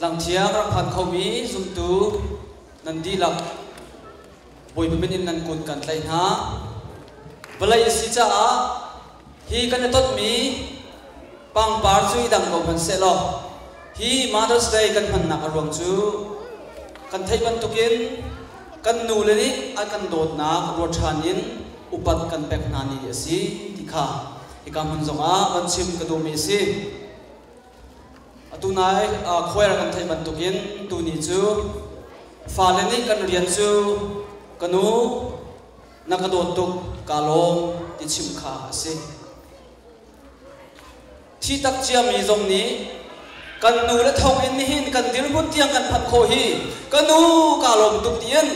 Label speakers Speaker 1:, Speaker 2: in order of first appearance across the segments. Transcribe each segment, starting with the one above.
Speaker 1: lăng chia các phát không mi dùng tu nằm đi lập bồi bồi bên nằm cồn cản lại ha và giờ xí cha hi cái tốt mi bằng bar suy đằng cầu phần sẽ lo hi Mother's Day cần phần nặng ở ruộng chú cần thấy văn tục yên cần nụ lên đi ai cần đột nã ruột tràn yên upat cần bẹp nani si thì khá thì cảm ơn giống á văn xin cái đồ mi si tunai a khoer kan thai ban tukin tu ni chu fa le ni kan rian chu kanu nakadot tuk kalom ti chim kha ase thi tak chia mi zong ni kan nu le thong en ni hin kan dil mun tiang kan phat kho hi kanu kalom tuk tien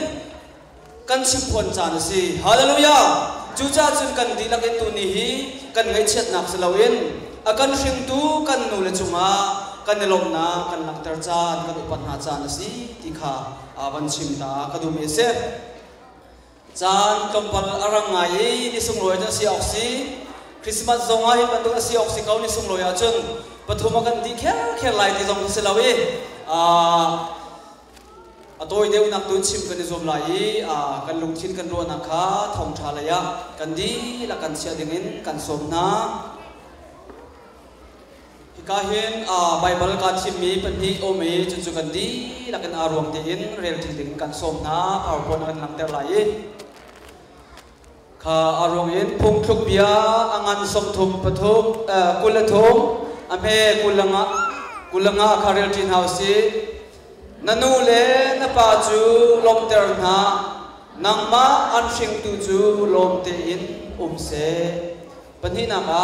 Speaker 1: kan chim phon chan si hallelujah! Chu cha chun kan di lak tu ni hi kan ngai chet nak se lawin akan hring tu kan nu le chunga kan nelom na kan lak tar chan kan upat na chan si ti kha awan chim ta kadu me se chan kampal arang ngai ni sung loi ta si oxi christmas zonga hi kan tu si oxi kau ni sung loi a chun pathuma kan di kher kher lai ti zong se lawi a atoi deu nak tu chim kan zom lai a kan lung chin kan ro na kha thong tha la ya kan di la kan sia dingin kan som na ka hin a ờ, bible ka chim mi pan hi o me chu chu kan di la kan arwam te in rel ti ding kan som na powerpoint kan lang ter lai kha arwam in phung thuk bia angan som thum pathum ờ, kula thum ame kulanga kulanga kha rel tin house nanu le, na pa chu lom ter na nang ma an sing tu chu lom te in um se. Panhi na ma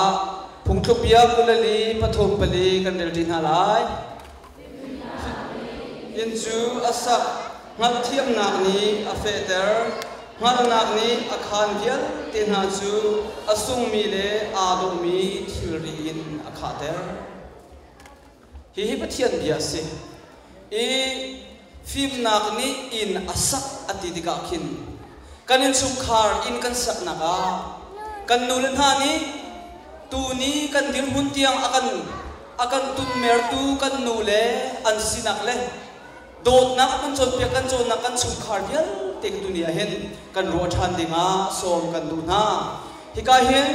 Speaker 1: cùng chụp bia kulali pathum pali kan lại yên chú á sắc ngắt thiêm nạc ní á phê fe ter nạc ní á khán khan tên hà chú á sung mi lê, á đô mi thil ri in a kha ter hi hi thiên bia xì. Ý phim nạc ní in asak ati dika khin kanin chu khar in kan sắc nạc á. Kan nụ lên hà ní ni kan dil tiang akan akan tun mer tu kan nule an sinak le dot na kan chon pe kan chon na kan chu khar bial te tu hen kan ro than dinga som kan du na hi ka hen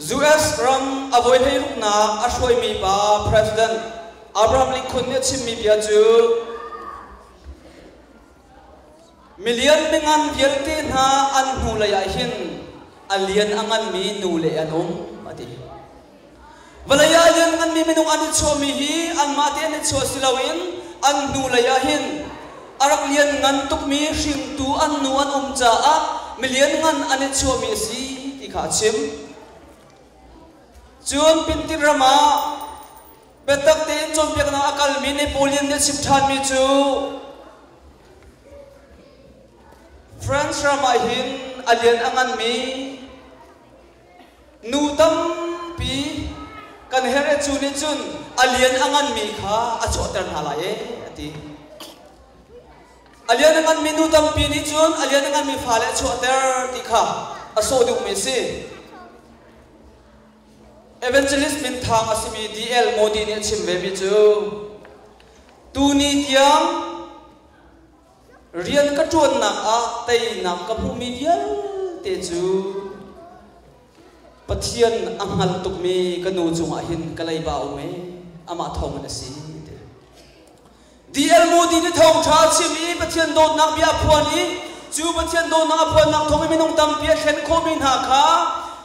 Speaker 1: US ram avoid hei ruk na a shoi mi pa president Abraham Lincoln ne chim mi bia chu million mengan vial na an hu la ya hin alian angan mi nu le mati. ati walaya alian angan mi menung anit so mi hi an mati anit so silawin an nu la hin arak lian ngan tuk mi hring tu an nu an um cha a million ngan anit so mi si ti kha chim chuan pintir rama, betak te chom pek na akal mi, ne polian ne sip than mi chu. Friends rama hin alian angan mi nu tam pi kan here chu ni chun alian angan mi kha a cho ter na la e ati alian angan mi nu tam pi ni chun alian angan mi fa le ter ti kha a so du mi si evangelist min thang asimi dl modi ne chim ve mi chu tu ni tiam rian ka chuan nak a tei nam ka phu mi vial te chu pathian angal tuk mi kanu chung a hin kalai ba u um me ama thong na si dl modi ni thong tha chi mi pathian do nak bia phuani chu pathian do nak phuan nak thong mi nong tam pia khen kho min ha kha.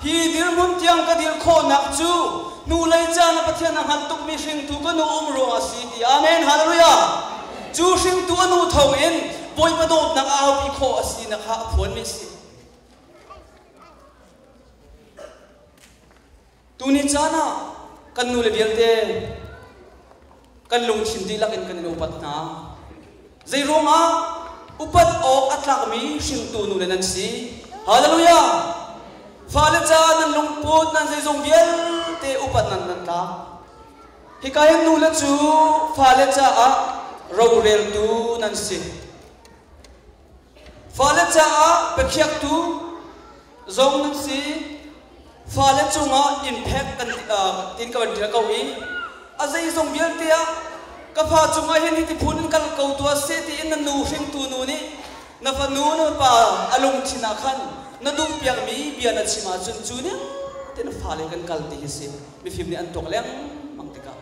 Speaker 1: Hi dir mun tiang ka dir kho nak chu. Nu lai cha na pathian angal tuk mi hring tu ka nu um ro a si ti. Amen, hallelujah. Chu hring tu anu thong in. Boy pa do nak aw pi kho a si na kha phuan mi si. Tu ni cha na, kan nu le bial te kan lung chin di lakin kan nu pat na zai ronga upat o atlak mi, shin tu nu le nan si hallelujah Fale cha nan lungput nan zai zong bial te upat nan nan ta. Hikayang nula chu fale cha a ro rel tu nan si. Fale cha a pekyak tu, zong nan si. Fale chu nga impact kan tin ka ban thia kau i. a zai zong bial tia ka pha chunga hin hi ti phun kal ko tua se ti in nu hring tu nu ni na fa nu na pa alung thina khan na dum piak mi bia na chima chun chu ni ten pha le kan kal ti hi se mi phim ni an tok leng mang ti ka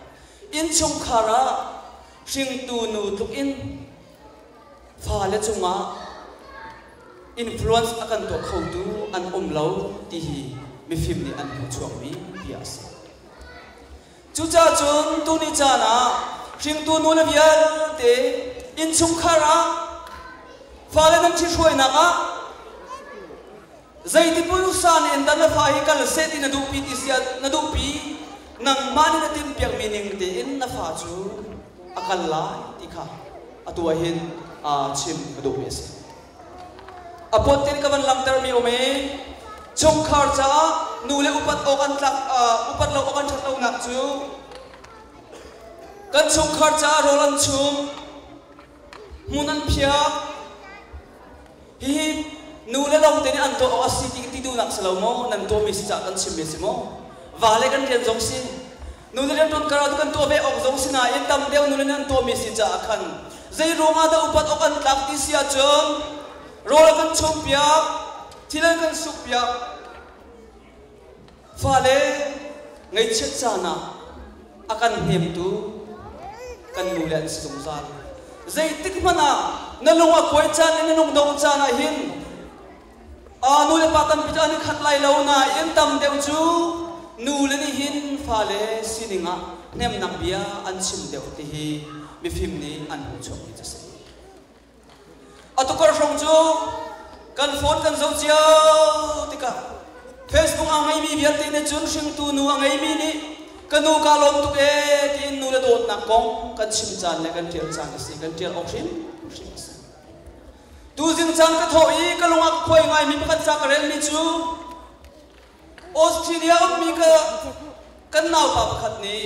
Speaker 1: in chung khara hring tu nu tuk in pha le chunga influence akan to khau tu an om lo ti hi mi phim ni an hu chuang mi bia se chu cha chung tu ni cha na hring tu nu le bial te in chung kha ra fa le nan chi shuai na nga zai ti pulu san en dan pha hi kal se ti na du pi ti sia na du pi. Nang mani na tim piak ning te in na fa chu akal la ti kha. Atua hin, a chim du pi se apot tin ka van lam ter mi ome chung khar cha upat o kan tlak uh, upat lo o chat lo na chu. Kan chung khar cha ro lan chu munan phia. Hi nu long teni ni an to o city ti du nak salo mo nan to mi cha kan sim be simo vale kan ren jong sin nu le ton kara kan to be ok jong sin a in tam deu nu nan to mi cha khan. Zai ronga da upat o kan ti sia chung ro lan chung phia piak thilan kan suk piak fa le ngai chet cha na akan hiểm tu kan nu le sung zal zai tik mana na lunga koi cha ni nung dong cha na hin a nu le patan pi ani khat lai na yen tam deu chu nu le ni hin xin le sininga nem nak bia an sim deu ti hi mi phim ni an hu chok ni cha se atukar rong chu kan phone kan zo chia tika facebook angai mi biar ti ne chun sing tu nu angai mi ni kanu ka lom tu ke tin nu le dot na kong kan sim chan le kan tiel chan si kan tiel oxin tu jing chan ka i ka lunga khoi ngai mi pakhat sa ka rel ni chu australia mi ka kan naw pa pakhat ni.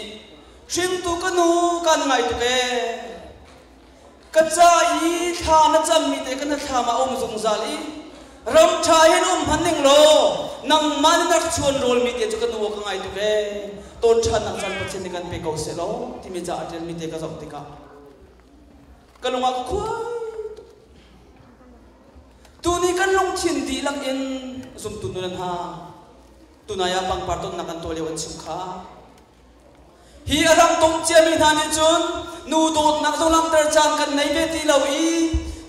Speaker 1: Sing tu kanu kan ngai tu ke ka cha i tha na cham mi te kan tha ma om zung zali ram tha hin um haning lo nang man nak chuan rol mi te chu kan wo ka ngai tu ve ton chan nak chan pachin ni kan pe ko se lo ti mi cha atel mi te ka zok ti ka kalunga ko khwai tu ni kan long chin di lang in zum tu nan ha tu na ya pang par ton na kan to le wan chim kha hi aram tong che mi na ni chun nu dot nak zo lam ter chan kan nei ve ti lo i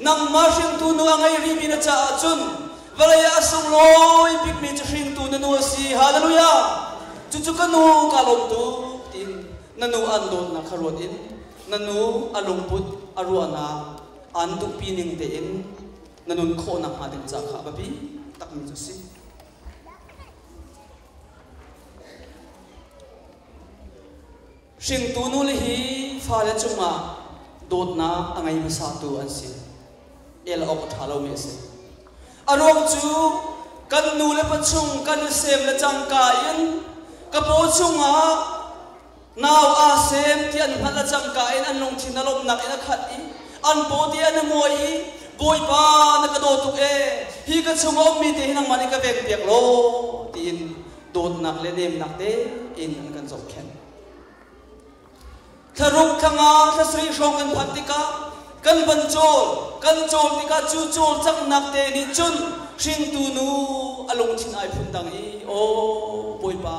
Speaker 1: nang ma shin tu nu angai ri mi na cha chun và lấy sung lôi biết mi cho sinh tu nên nuôi si hallelujah. Chú chú cái nu cả lòng tu tin. Nanu an nà na kharot in. Nanu alung put aruana an tu pining để in. Nanun kho nà hà ding giả khả ba bi tak mi chu si. Sinh tu nu le pha fa chung ma đốt na angai ma sa tu an si. El ok thalo mi si. Arong chu kan nu le pa chung kan sem le chang in. Ka po chunga naw a sem tian hal la chang ka in an long thin na lom nak in a khat i. An po ti an moi i boy pa na ka do tu e. Hi ka chunga om mi te hinang mani ka vek piak lo. Tin dot nak le nem nak te in an kan zok khen. Tharuk thanga thasri shong kan phatika kan ban chol kan chol tika chu chol chak nak te ni chun shin tu nu along à thin ai phun dang i o boy pa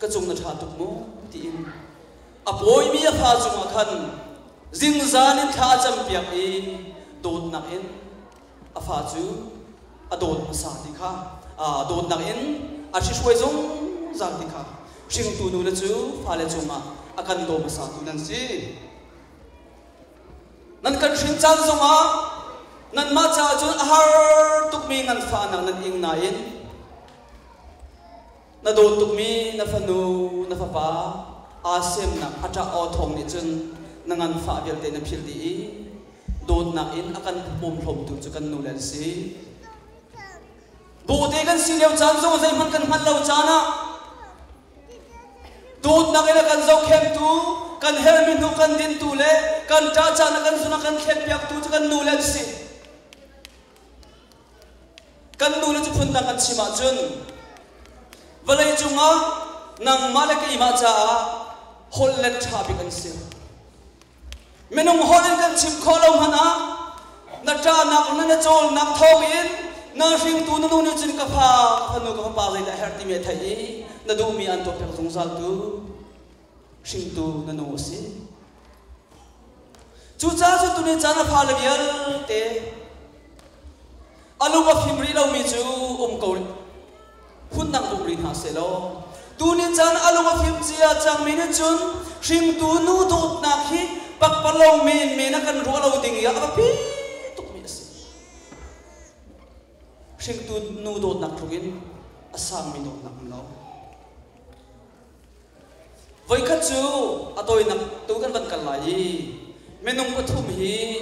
Speaker 1: ka chung na tha tuk mo ti in a boy mi a pha chung à a khan zing zan in tha cham piak i dot nak in a pha chu a dot ma sa ti kha. A dot nak in a shi shwai zong zang ti kha. Shin tu nu na chu pha le chung ma akan do ma sa tu nan si nan kan shin chan zonga nan ma cha chun har tuk mi ngan fa nang nan ing na in. Na do tuk mi, na fa nu, na fa pa. A sem na ata o thong ni chun na ngan fa vel te na phil di i. Do na in akan pom hlom tu chu kan nu len si. Bu te kan si leo chan zonga zai man kan man lo chana do na kila kan zo khem tu kan helmin hu kan din tu le kan cha cha na, kan suna, kan khem piak tu, kan nu len si. Kan nu le chu phun na kan chima chun. Valai chunga, nang male ke ima cha, hol let tha bi kan si. Menung holin kan chim kholom hana, na cha na na na chol na thau in, na ring tu na nu ni chin ka pha phanu ka pa le da her ti me thai na du mi an to pe song sal tu sinh tu na nô si chú cha chu tu nên cha na pha le bial te. Alu ba phim ri lo mi chú um cầu hun năng tu ri ha se lo. Tu nên cha chan alu ba phim chia chang mi nên chun. Sinh tu nu tu na khi. Pak mi mi men kan ro lo ding ya. Ba pi tu mi se. Sinh tu nu do nak thugin. Asam mi do nak lo với khát chú à tôi nằm tu căn văn cần lại. Bắt thum hi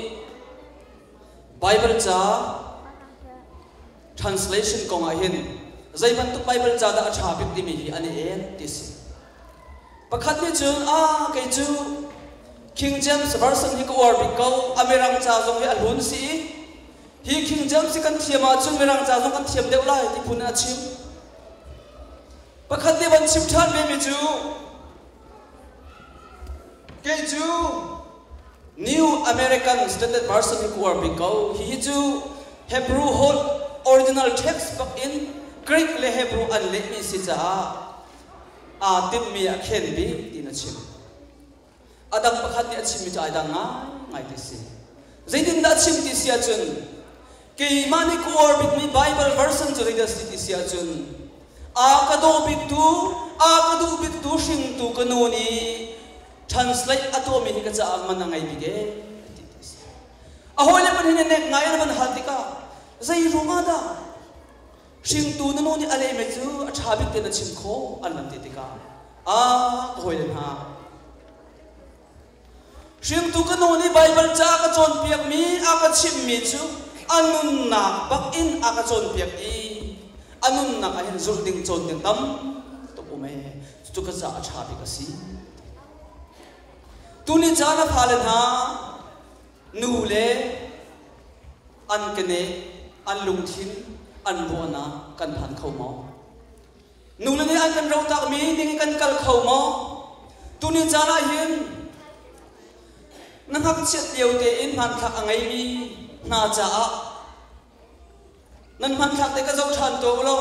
Speaker 1: Bible cha, translation công ai hin dây văn tu bible cha đã tha biết đi mi hi anh en ti si pakhat ni chu a à, cái chu king james version hi ko war bi ko amerang cha dùng hi alhun si hi king james kan thiama chu merang cha dùng kan thiam deu lai ti phun a chim. Pakhat ni ban chim than về mi chu ke chu new american standard version ko war bi ko hi chu hebrew whole original text back in Greek le Hebrew an le mi si cha a tin mi a khen bi tin a chim adang pakhat ni a chim mi cha adang nga ngai ti si zaidin da chim ti sia chun ke mani ko orbit mi bible version rida si ti sia chun a ka do bik tu a ka do bik tu shing tu ka no ni translate ato mi ka cha man ngai bi ge a hole pan hin nek ngai ban hal ti ka. Zai runga da. Sing tu na no ni ale me chu a tha bi te na chim kho an lam ti ti ka. A hoi le ha. Sing tu ka no ni bible cha ka chon piak mi a ka chim mi chu anun na bak in a ka chon piak i. Anun na ka ตุนิจานาพาลนานูเลอันกันเนอันลุงชินอันบัวนากันพันเขาหมอนูเลนี่อันกันเราตักมีดิ่งกันกัลเขาหมอตุนิจานาเห็นนั่งพักเสียเดียวเตียนพันทักไงมีนาจ้านั่นพันทักแต่ก็เจ้าทันตัวเรา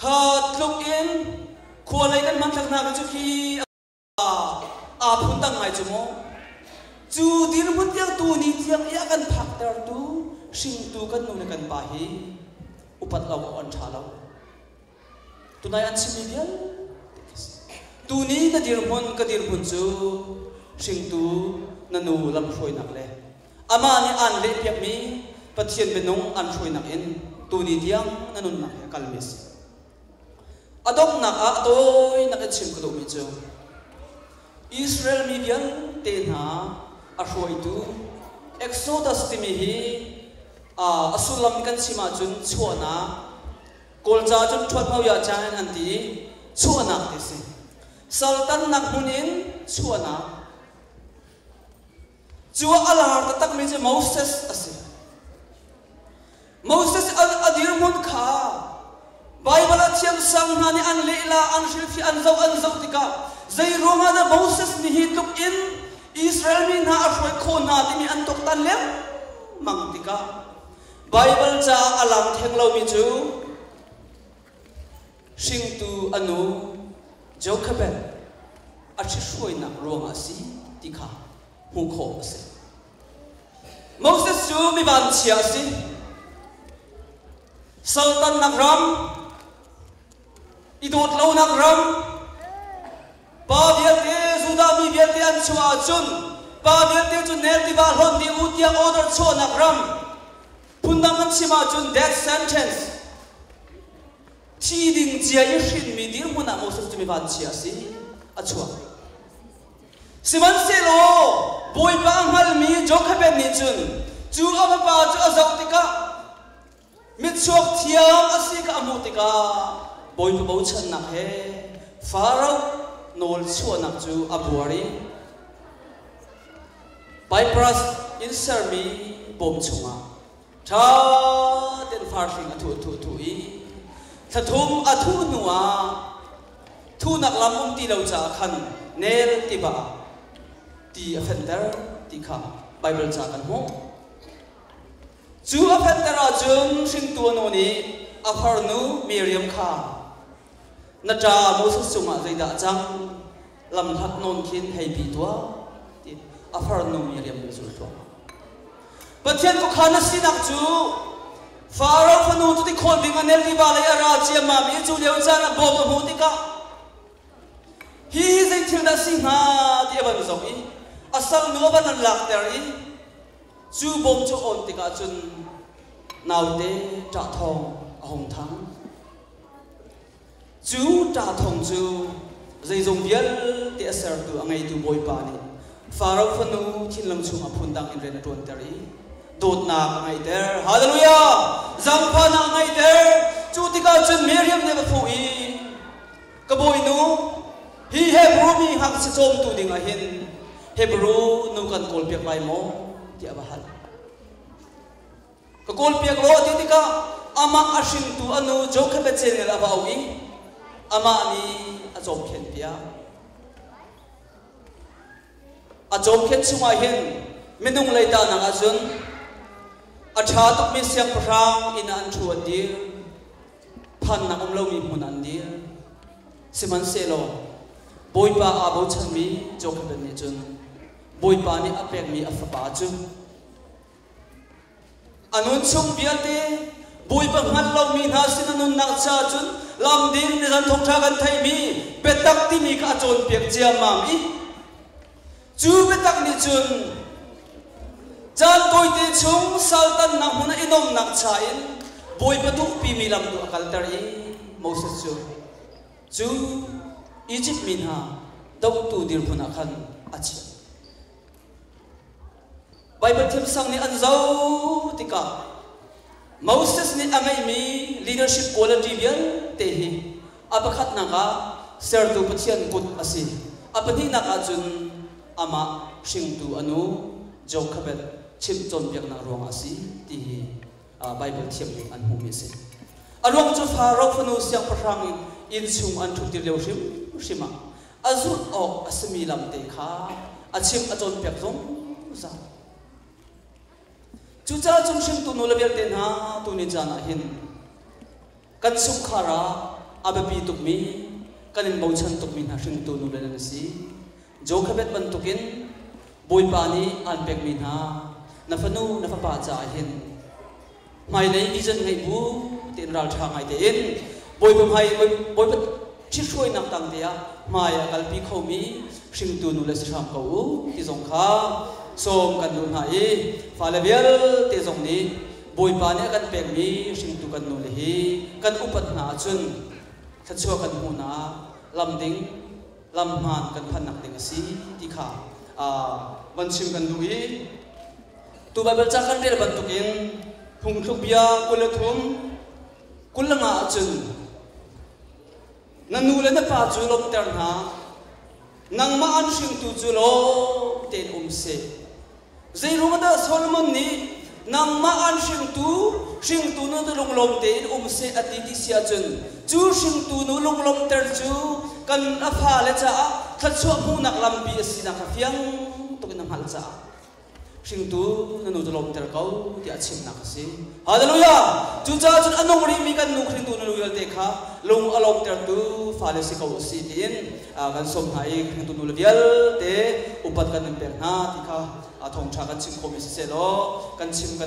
Speaker 1: ขาดลุกเอ็นควรอะไรกันมันทักนากันจุกีอ่า hin zur ding chon ding tam to ko me chu ka tu ni tu ya tu tu hi upat lau on tha law tu nai an chimi dial tu ni na dir tu na lam hroi nak le ama ni an le piak mi pathian be an hroi nak in tu ni na nun mis adok nak a toy nak chim ko do mi chu Israel mi bian te na a hroi tu Exodus ti mi hi a asulam kan sima chun chuana kolja chun thuat mau ya chan an ti chuana ti si sultan nak hunin chuana chu alar ta tak mi je moses ase moses adir mun kha bible athiam sang na ni an leila an shilfi an zau an zau tika zai roma da moses ni hi tuk in israel, mi na ashoi kho na ti mi an tok tan lem mang tika bible cha alang theng lo mi chu sing tu anu jokaben chi shoi na roma si, tika, mu kho se moses chu mi ban chia si. Sultan nak ram, idot lo nak ram pa bial te zuda mi bial te an chua chun pa bial te chun nel ti ba hon di utia order chua nak ram pundang an chima chun death sentence. Thi ding chia i shin mi dir muna moses tu mi ban chia si. A chua siman se lo boy pa ngal mi jo khaben ni chun chu aba pa chu azau tika. Mit chuak thiam asi ka amu tika. Boy pa bau chan nak he. Farao nol chua nak chu abuari bypass insert mi bom chunga tha ten far thing athu thu thu i tha thum athu nuwa thu nak lam um ti lo cha khan nel ti ba ti offender ti kha bible cha kan ho chu offender a chung sing tu no ni a phar nu miriam kha na cha moses chunga zai da chang lam that non khin hei bi tua ti a phar nu miriam ni chu to pathian ko khana sinak chu Pharaoh phanu tu ti khol ding anel ti ba le ra chi ma mi chu leo cha na bo mo ti ka hi zai thil da si ha ti ban zo i asal nu ban an lak ter i chu bom chu on ti ka chun. Nào te trả thong hồng thắng chú trả thông chú dây dùng viết tia ser tu ngay từ bồi pa ni phân nụ, chín lâm chung apun dang in ren tuan tari đột nạc ngay ter hallelujah! Giang pha nạc ngay ter chú ti chân chun miriam ne ba phu i ka boy nu hi hebrew mi hak si chom tu ding a hin hebrew nụ cần kol pek lai mô ti bà hal ka kol pek lo ti ti ka ama asin tu anu jo kha be chen la ba ama ni a chom khen pia. A chom khen chunga hin, minung leita na nga chun a tha tuk mi siang prang in an thu di phan na om lo mi mun an di siman se lo, boi pa a bo chan mi jo kha ben ni chun boi pa ni a pek mi a fa pa chu anun chung bia te, boi pa ngal lo mi na sin anun nak cha chun làm đi nên dân thông tha gần thai mi bê tắc tí mi cả chon việc chia mà mi. Chú bê tắc ni chun chan tôi te chung tân nặng hôn inom nak cha in boi bê tu pi mi làm được tu akal chú, i moses chu chu Egypt min ha dau tu dir phuna khan achi Bible thêm sang ni an zau tika Moses ni amai mi leadership quality bian te hi apakhat na ka ser tu pathian kut asi apani na ka chun ama sing tu anu jo khabet chim chon biak na rong asi ti hi Bible thiam ni an hu mi se arong chu pharaoh phanu siang pahrang in chung an thuk tir leu rim rima azut ok asmi lam te kha achim achon pek zong za chu cha chung sim tu nula bel ten ha tu ni jana hin kan suk khara abapi tukmi kanin mau tukmi mi na hring tu nu na si jo khabet ban tukin boi pani an pek mi na na fanu na fa pa cha hin mai nei vision ngai bu tin ral tha ngai te in boi bum hai boi boi chi shuai nam tang dia maya kalpi khomi hring tu nu le sam ko u ti zong kha som kan nu na i fa le bel te zong ni boi pa ne cần bèn mi sinh tu cần nu le hi, kan upat na chun. Thật chua cần mu na làm ding làm man cần phan nặng ding si, ti khả à ban chim cần du tu bài bật cha cần re bật tu kiến hùng thuk bia quân kula thum. Kulanga chun. Na nu lên na pa chu lom ter ha nang ma an sinh tu chu lo, ten um se. Zai ru da solomon ni nang ma an sing tu sing tu nu tu long lom in um se ati ti sia chun. Chu sing tu nu lung lom ter chu, kan a pha le cha tha chu mu nak lam bi si na kha fiang to kin hal cha sing tu na nu lom ter ko ti achim na kha si. Hallelujah! Chu cha chun anong ri mi kan nu khring tu nu lu te kha, lung a lom ter tu, pha le si ko si tin kan som hai khring tu nu le vial te, upat kan per na ti kha. A thong cha kan chim ko mi se lo kan chim